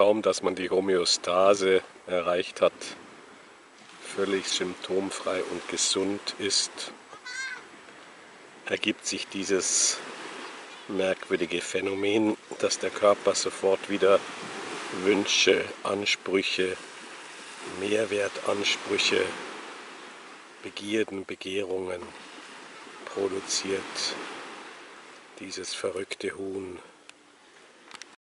kaum, dass man die Homöostase erreicht hat, völlig symptomfrei und gesund ist, ergibt sich dieses merkwürdige Phänomen, dass der Körper sofort wieder Wünsche, Ansprüche, Mehrwertansprüche, Begierden, Begehrungen produziert. Dieses verrückte Huhn